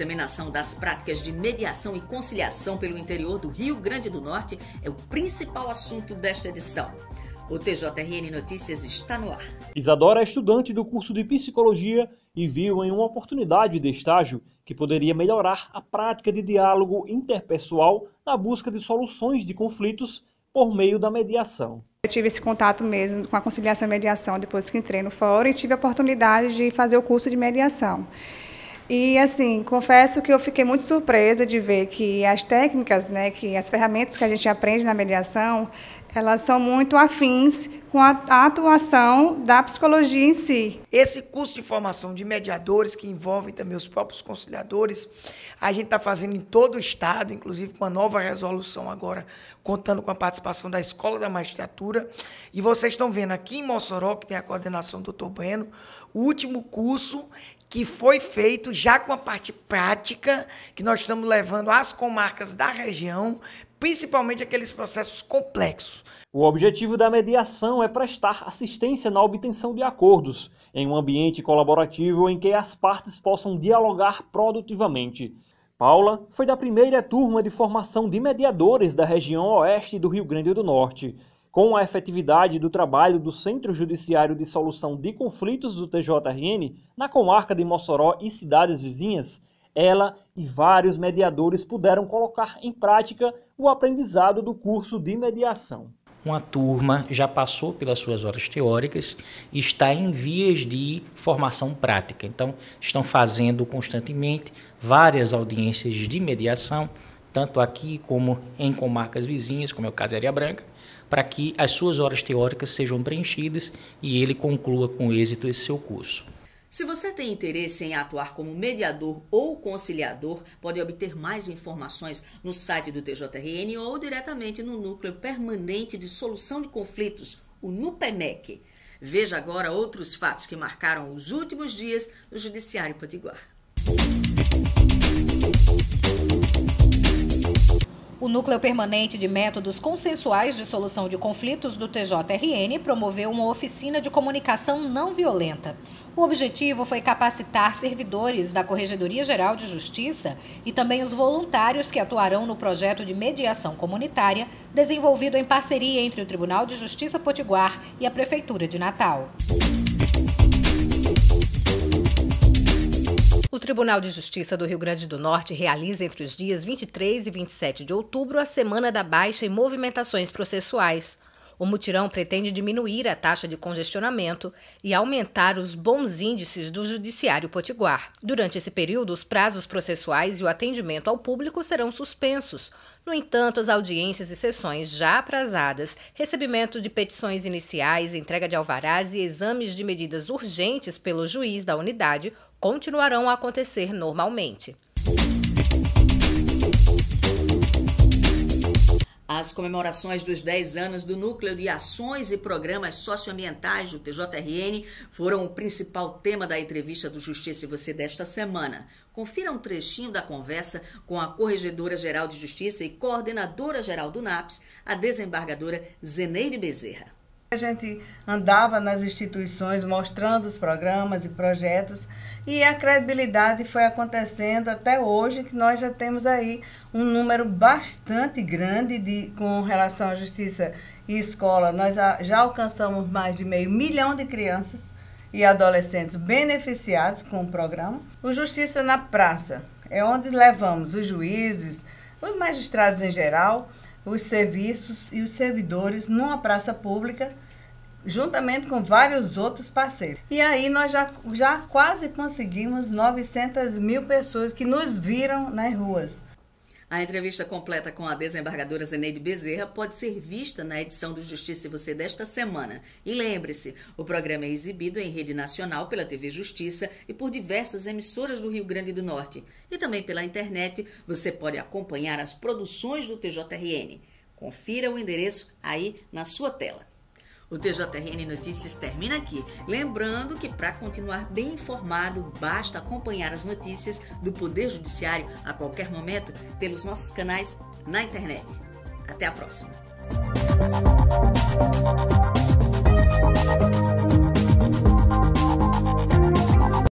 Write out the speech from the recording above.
disseminação das práticas de mediação e conciliação pelo interior do Rio Grande do Norte é o principal assunto desta edição. O TJRN Notícias está no ar. Isadora é estudante do curso de psicologia e viu em uma oportunidade de estágio que poderia melhorar a prática de diálogo interpessoal na busca de soluções de conflitos por meio da mediação. Eu tive esse contato mesmo com a conciliação e mediação depois que entrei no fórum e tive a oportunidade de fazer o curso de mediação. E assim, confesso que eu fiquei muito surpresa de ver que as técnicas, né, que as ferramentas que a gente aprende na mediação, elas são muito afins com a, atuação da psicologia em si. Esse curso de formação de mediadores, que envolve também os próprios conciliadores, a gente está fazendo em todo o Estado, inclusive com uma nova resolução agora, contando com a participação da Escola da Magistratura. E vocês estão vendo aqui em Mossoró, que tem a coordenação do Dr. Bueno, o último curso que foi feito já com a parte prática que nós estamos levando às comarcas da região, principalmente aqueles processos complexos. O objetivo da mediação é prestar assistência na obtenção de acordos, em um ambiente colaborativo em que as partes possam dialogar produtivamente. Paula foi da primeira turma de formação de mediadores da região oeste do Rio Grande do Norte. Com a efetividade do trabalho do Centro Judiciário de Solução de Conflitos do TJRN na comarca de Mossoró e cidades vizinhas, ela e vários mediadores puderam colocar em prática o aprendizado do curso de mediação. Uma turma já passou pelas suas horas teóricas e está em vias de formação prática. Então, estão fazendo constantemente várias audiências de mediação, tanto aqui como em comarcas vizinhas, como é o caso de Areia Branca, para que as suas horas teóricas sejam preenchidas e ele conclua com êxito esse seu curso. Se você tem interesse em atuar como mediador ou conciliador, pode obter mais informações no site do TJRN ou diretamente no Núcleo Permanente de Solução de Conflitos, o NUPEMEC. Veja agora outros fatos que marcaram os últimos dias no Judiciário Potiguar. O Núcleo Permanente de Métodos Consensuais de Solução de Conflitos do TJRN promoveu uma oficina de comunicação não violenta. O objetivo foi capacitar servidores da Corregedoria Geral de Justiça e também os voluntários que atuarão no projeto de mediação comunitária desenvolvido em parceria entre o Tribunal de Justiça Potiguar e a Prefeitura de Natal. O Tribunal de Justiça do Rio Grande do Norte realiza entre os dias 23 e 27 de outubro a Semana da Baixa em Movimentações Processuais. O mutirão pretende diminuir a taxa de congestionamento e aumentar os bons índices do Judiciário Potiguar. Durante esse período, os prazos processuais e o atendimento ao público serão suspensos. No entanto, as audiências e sessões já atrasadas, recebimento de petições iniciais, entrega de alvarás e exames de medidas urgentes pelo juiz da unidade continuarão a acontecer normalmente. As comemorações dos 10 anos do Núcleo de Ações e Programas Socioambientais do TJRN foram o principal tema da entrevista do Justiça e Você desta semana. Confira um trechinho da conversa com a Corregedora-Geral de Justiça e Coordenadora-Geral do NAPS, a desembargadora Zeneide Bezerra. A gente andava nas instituições mostrando os programas e projetos e a credibilidade foi acontecendo até hoje, que nós já temos aí um número bastante grande de, com relação à justiça e escola. Nós já alcançamos mais de meio milhão de crianças e adolescentes beneficiados com o programa. O Justiça na Praça é onde levamos os juízes, os magistrados em geral, os serviços e os servidores numa praça pública, juntamente com vários outros parceiros. E aí nós já, já quase conseguimos 900 mil pessoas que nos viram nas ruas. A entrevista completa com a desembargadora Zeneide Bezerra pode ser vista na edição do Justiça e Você desta semana. E lembre-se, o programa é exibido em rede nacional pela TV Justiça e por diversas emissoras do Rio Grande do Norte. E também pela internet você pode acompanhar as produções do TJRN. Confira o endereço aí na sua tela. O TJRN Notícias termina aqui. Lembrando que para continuar bem informado, basta acompanhar as notícias do Poder Judiciário a qualquer momento pelos nossos canais na internet. Até a próxima.